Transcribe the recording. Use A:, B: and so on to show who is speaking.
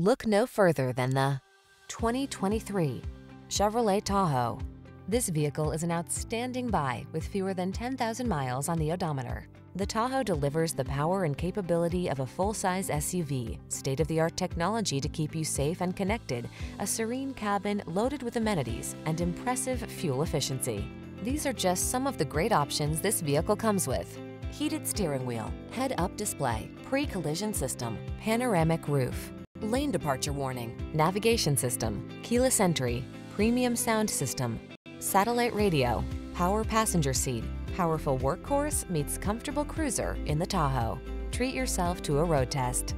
A: Look no further than the 2023 Chevrolet Tahoe. This vehicle is an outstanding buy with fewer than 10,000 miles on the odometer. The Tahoe delivers the power and capability of a full-size SUV, state-of-the-art technology to keep you safe and connected, a serene cabin loaded with amenities, and impressive fuel efficiency. These are just some of the great options this vehicle comes with. Heated steering wheel, head-up display, pre-collision system, panoramic roof, lane departure warning, navigation system, keyless entry, premium sound system, satellite radio, power passenger seat, powerful workhorse meets comfortable cruiser in the Tahoe. Treat yourself to a road test.